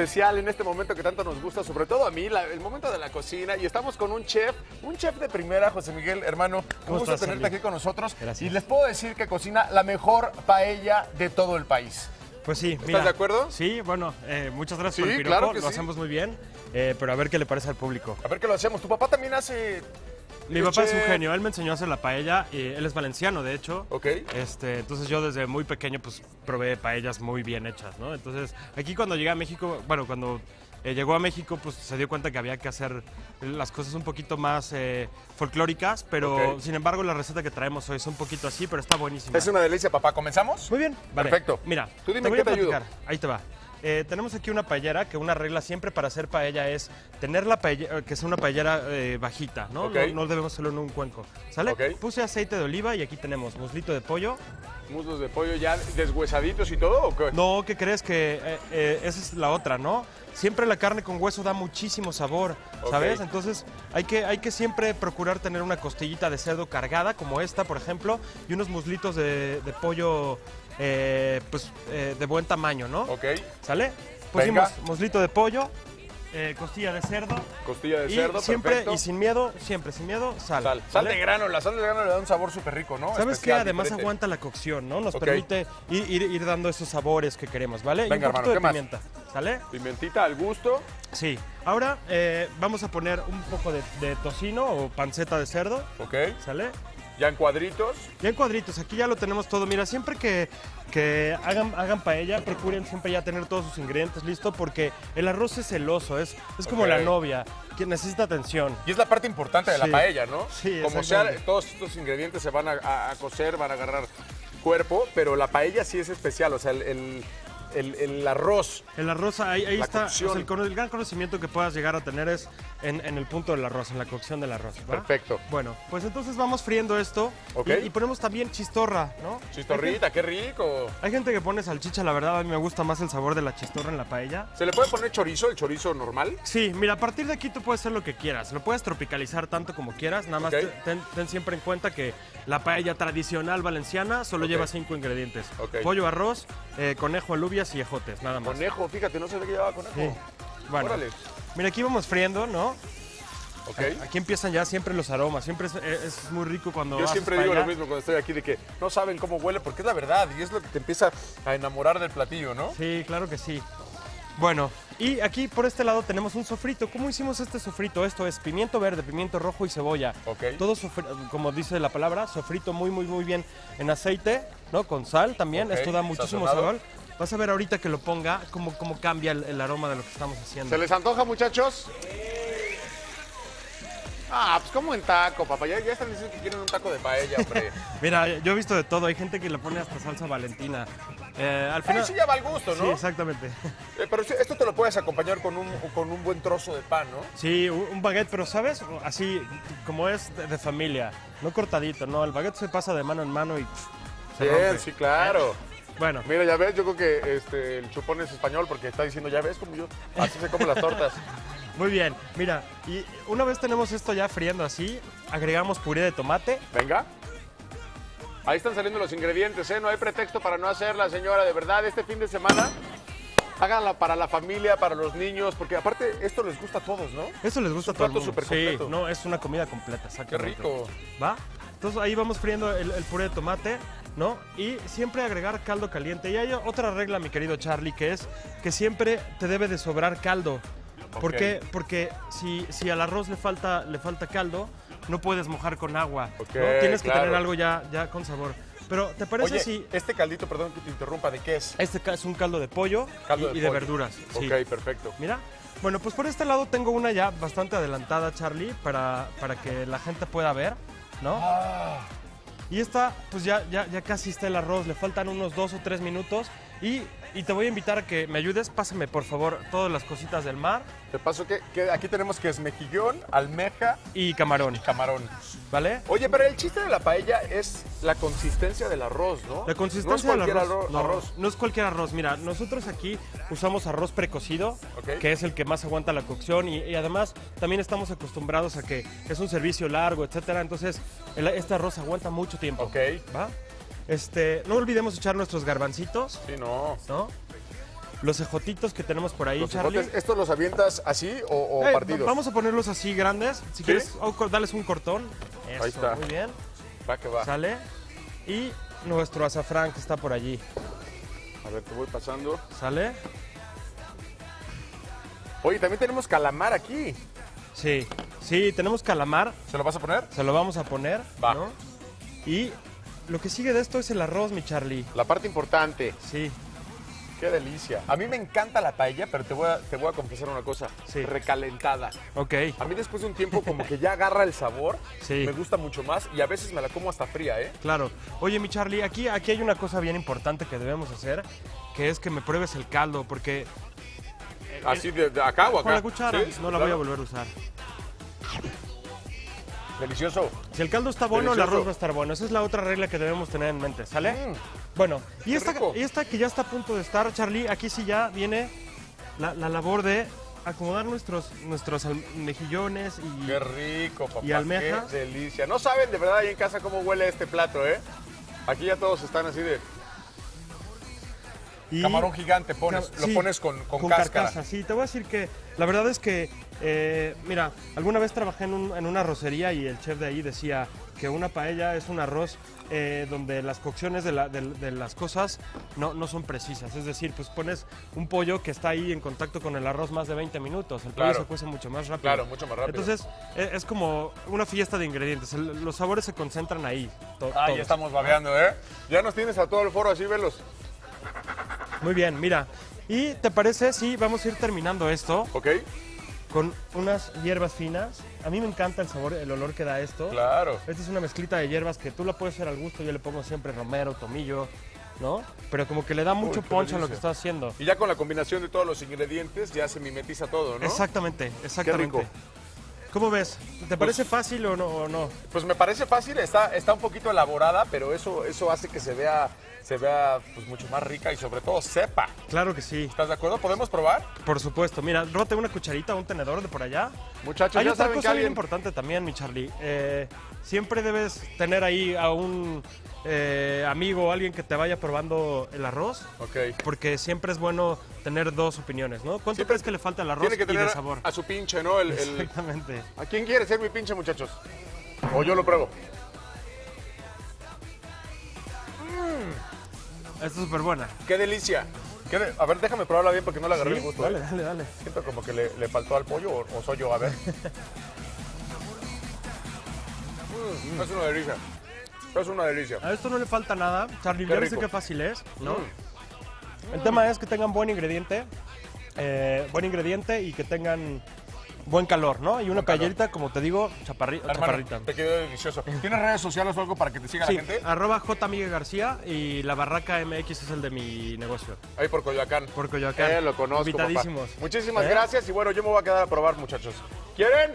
especial en este momento que tanto nos gusta, sobre todo a mí, la- el momento de la cocina. Y estamos con un chef, un chef de primera, José Miguel, hermano. Un ¿Cómo gusto tenerte aquí con nosotros. Gracias. Y les puedo decir que cocina la mejor paella de todo el país. Pues sí, ¿Estás mira. de acuerdo? Sí, bueno, eh, muchas gracias por el piropo, claro que lo sí. hacemos muy bien, eh, pero a ver qué le parece al público. A ver qué lo hacemos. Tu papá también hace. Mi papá es un genio, él me enseñó a hacer la paella, y él es valenciano, de hecho. Ok. Este, entonces yo desde muy pequeño pues probé paellas muy bien hechas, ¿no? Entonces aquí cuando llegué a México, bueno, cuando eh, llegó a México pues se dio cuenta que había que hacer las cosas un poquito más eh, folclóricas, pero sin embargo la receta que traemos hoy es un poquito así, pero está buenísima. Es una delicia, papá. ¿Comenzamos? Muy bien, vale. Perfecto. Mira, Tú dime te voy qué a te ayudo. Ahí te va. Eh, tenemos aquí una paellera que una regla siempre para hacer paella es tener la paella, que sea una paellera eh, bajita, ¿no? ¿no? no debemos hacerlo en un cuenco, ¿sale? Puse aceite de oliva y aquí tenemos muslito de pollo. Muslos de pollo ya deshuesaditos y todo, ¿o qué? No, ¿qué crees que eh, eh, esa es la otra, no? Siempre la carne con hueso da muchísimo sabor, ¿sabes? Entonces hay que, hay que siempre procurar tener una costillita de cerdo cargada, como esta, por ejemplo, y unos muslitos de, de pollo, eh, pues, eh, de buen tamaño, ¿no? Ok. ¿Sale? Venga. Pusimos muslito de pollo, eh, costilla de cerdo. Costilla de y cerdo, siempre, perfecto. y sin miedo, siempre sin miedo, sal. Sal. Sal ¿vale? de grano. La sal de grano le da un sabor súper rico, ¿no? ¿Sabes qué? Además diferente. aguanta la cocción, ¿no? Nos permite ir, ir- ir dando esos sabores que queremos, ¿vale? y Venga, un hermano, poquito de ¿qué más? pimienta, ¿sale? Pimentita al gusto. Sí. Ahora eh, vamos a poner un poco de, de tocino o panceta de cerdo, Ok. ¿sale? Ya en cuadritos. Ya en cuadritos, aquí ya lo tenemos todo. Mira, siempre que, que hagan, hagan paella, procuren siempre ya tener todos sus ingredientes listos porque el arroz es celoso, es, es como la novia, que necesita atención. Y es la parte importante de la paella, ¿no? Sí, Como sea, todos estos ingredientes se van a, a- a cocer, van a agarrar cuerpo, pero la paella sí es especial. O sea, el, el- el- el arroz. El arroz, ahí, ahí está. o cocción. sea, el, cono- el gran conocimiento que puedas llegar a tener es en, en el punto del arroz, en la cocción del arroz. ¿va? Perfecto. Bueno, pues entonces vamos friendo esto Ok. y, y ponemos también chistorra, ¿no? Chistorrita, qué rico. Hay gente que pone salchicha, la verdad a mí me gusta más el sabor de la chistorra en la paella. ¿Se le puede poner chorizo, el chorizo normal? Sí, mira, a partir de aquí tú puedes hacer lo que quieras, lo puedes tropicalizar tanto como quieras, nada más ten, ten siempre en cuenta que la paella tradicional valenciana solo lleva cinco ingredientes. Pollo, arroz, eh, conejo, alubias y ejotes, nada más. Conejo, fíjate, no sé de qué llevaba conejo. Sí. Bueno, Órale. Mira, aquí vamos friendo, ¿no? Ok. Aquí empiezan ya siempre los aromas, siempre es, es muy rico cuando Yo siempre digo lo mismo cuando estoy aquí, de que no saben cómo huele, porque es la verdad y es lo que te empieza a enamorar del platillo, ¿no? Sí, claro que sí. Bueno, y aquí por este lado tenemos un sofrito. ¿Cómo hicimos este sofrito? Esto es pimiento verde, pimiento rojo y cebolla. Ok. Todo como dice la palabra, sofrito muy, muy, muy bien en aceite, ¿no? Con sal también. Esto da muchísimo sazonado. sabor. Vas a ver ahorita que lo ponga, cómo, cómo cambia el, el aroma de lo que estamos haciendo. ¿Se les antoja, muchachos? Ah, pues como en taco, papá. Ya, ya están diciendo que quieren un taco de paella, hombre. Mira, yo he visto de todo. Hay gente que le pone hasta salsa valentina. Eh, al final... sí ya va al gusto, Sí, ¿no? exactamente. Eh, pero sí, esto te lo puedes acompañar con un, con un buen trozo de pan, ¿no? Sí, un baguette, pero ¿sabes? Así como es de, familia, no cortadito, no, el baguette se pasa de mano en mano y pff, se Bien, rompe. sí, claro. Bueno, Mira, ya ves, yo creo que este, el chupón es español porque está diciendo, ya ves como yo, así se comen las tortas. muy bien, mira, y una vez tenemos esto ya friendo así, agregamos puré de tomate, Venga. Ahí están saliendo los ingredientes, ¿eh? No hay pretexto para no hacerla, señora. De verdad, este fin de semana, háganla para la familia, para los niños, porque aparte esto les gusta a todos, ¿no? eso les gusta a un todo el plato mundo. súper Sí, completo. no, es una comida completa, Qué rico. ¿Va? Entonces ahí vamos friendo el, el puré de tomate, ¿no? Y siempre agregar caldo caliente. Y hay otra regla, mi querido Charlie, que es que siempre te debe de sobrar caldo. ¿Por qué? Porque si, si al arroz le falta, le falta caldo, no puedes mojar con agua. Ok, ¿no? Tienes que tener algo ya, ya con sabor. Pero ¿te parece Oye, si este caldito, perdón que te interrumpa, ¿de qué es? este es un caldo de pollo Caldo y, de y de pollo. verduras? Sí. Ok, perfecto. Mira. Bueno, pues por este lado tengo una ya bastante adelantada, Charlie, para, para que la gente pueda ver, ¿no? Ah, Y esta, pues ya, ya, ya casi está el arroz, le faltan unos dos o tres minutos. Y, y te voy a invitar a que me ayudes, pásame por favor todas las cositas del mar te paso que, que aquí tenemos que es mejillón, almeja y camarón, y camarón. ¿vale? Oye, pero el chiste de la paella es la consistencia del arroz, ¿no? La consistencia no del arroz, arro- no, arroz. no es cualquier arroz. Mira, nosotros aquí usamos arroz precocido, Ok. que es el que más aguanta la cocción y, y además también estamos acostumbrados a que es un servicio largo, etcétera. Entonces, el- este arroz aguanta mucho tiempo. Ok. ¿Va? Este, no olvidemos echar nuestros garbancitos, Sí, no. ¿no? los ejotitos que tenemos por ahí, Los Charlie. ejotes, ¿Estos los avientas así o, o Eh, partidos? Vamos a ponerlos así grandes. Si quieres, o co- dales un cortón. Eso, Ahí está. Muy bien. Va que va. Sale. Y nuestro azafrán que está por allí. A ver, te voy pasando. ¿Sale? Oye, también tenemos calamar aquí. Sí. Sí, tenemos calamar. ¿Se lo vas a poner? Se lo vamos a poner. Va. ¿no? Y lo que sigue de esto es el arroz, mi Charlie. La parte importante. Sí. Qué delicia. A mí me encanta la paella, pero te voy a, te voy a confesar una cosa. Sí. Recalentada. Ok. A mí después de un tiempo como que ya agarra el sabor. Sí. Me gusta mucho más y a veces me la como hasta fría, ¿eh? Claro. Oye, mi Charlie, aquí, aquí hay una cosa bien importante que debemos hacer, que es que me pruebes el caldo, porque Así de, de acá o acá. con la cuchara Sí, no la voy a volver a usar. Delicioso. Si el caldo está bueno, el arroz va a estar bueno. Esa es la otra regla que debemos tener en mente, ¿sale? Mm. Bueno, y esta, y esta que ya está a punto de estar, Charlie, aquí sí ya viene la, la labor de acomodar nuestros, nuestros mejillones y... Qué rico, papá. Qué delicia. No saben de verdad ahí en casa cómo huele este plato, ¿eh? Aquí ya todos están así de y- camarón gigante, pones, lo pones con, con, cáscara. carcasa, Sí, te voy a decir que la verdad es que, eh, mira, alguna vez trabajé en, un- en una arrocería y el chef de ahí decía que una paella es un arroz eh, donde las cocciones de, la- de- de las cosas no, no son precisas. Es decir, pues pones un pollo que está ahí en contacto con el arroz más de 20 minutos. El pollo Claro. se cuece mucho más rápido. Claro, mucho más rápido. Entonces, e- es como una fiesta de ingredientes. El- los sabores se concentran ahí. to- Ah, todos. ya estamos babeando, ¿eh? Ya nos tienes a todo el foro así, velos. Muy bien, mira. ¿Y te parece si vamos a ir terminando esto? ¿Ok? Con unas hierbas finas. A mí me encanta el sabor, el olor que da esto. Claro. Esta es una mezclita de hierbas que tú la puedes hacer al gusto. Yo le pongo siempre romero, tomillo, ¿no? Pero como que le da mucho qué poncho a lo que estás haciendo. Y ya con la combinación de todos los ingredientes ya se mimetiza todo, ¿no? Exactamente, exactamente. rico. ¿Cómo ves? ¿Te parece fácil o no, o no? Pues me parece fácil, está, está un poquito elaborada, pero eso, eso hace que se vea, se vea pues, mucho más rica y sobre todo sepa. Claro que sí, ¿Estás de acuerdo? ¿Podemos probar? por supuesto. Mira, róbate una cucharita, un tenedor de por allá. Muchachos, Hay ya otra saben que cosa bien importante también, mi Charlie. Eh, siempre debes tener ahí a un eh, amigo o alguien que te vaya probando el arroz. Ok. Porque siempre es bueno tener dos opiniones, ¿no? ¿Cuánto Siempre crees que le falta al arroz Tiene que y de sabor? a su pinche, ¿no? El, el- Exactamente. ¿A quién quiere ser mi pinche, muchachos? O yo lo pruebo. Esta es súper buena. ¡Qué delicia! Qué de- A ver, déjame probarla bien porque no le agarré Sí, el gusto. Dale, ¿eh? dale, dale. Siento como que le, le faltó al pollo o, o soy yo, a ver. Mm, Es una delicia. Es una delicia. A esto no le falta nada. Charlie, Qué ya viste qué fácil es, ¿no? Mm. El tema es que tengan buen ingrediente, eh, buen ingrediente y que tengan buen calor, ¿no? Y una paellerita, como te digo, chaparri- Hermano, chaparrita. te quedó delicioso. ¿Tienes redes sociales o algo para que te siga Sí, la gente? arroba J. Miguel García y la barraca MX es el de mi negocio. Ahí por Coyoacán. Por Coyoacán. Eh, lo conozco, papá. Invitadísimos. Muchísimas ¿Eh? gracias y bueno, yo me voy a quedar a probar, muchachos. ¿Quieren?